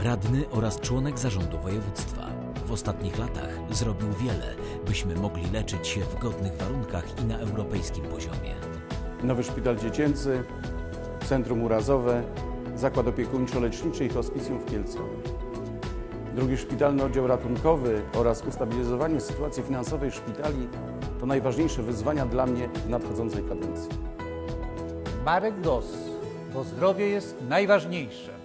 radny oraz członek zarządu województwa. W ostatnich latach zrobił wiele, byśmy mogli leczyć się w godnych warunkach i na europejskim poziomie. Nowy szpital dziecięcy, centrum urazowe, zakład opiekuńczo-leczniczy i hospicjum w Kielcowie. Drugi szpitalny oddział ratunkowy oraz ustabilizowanie sytuacji finansowej szpitali to najważniejsze wyzwania dla mnie w nadchodzącej kadencji. Marek Dos, bo zdrowie jest najważniejsze.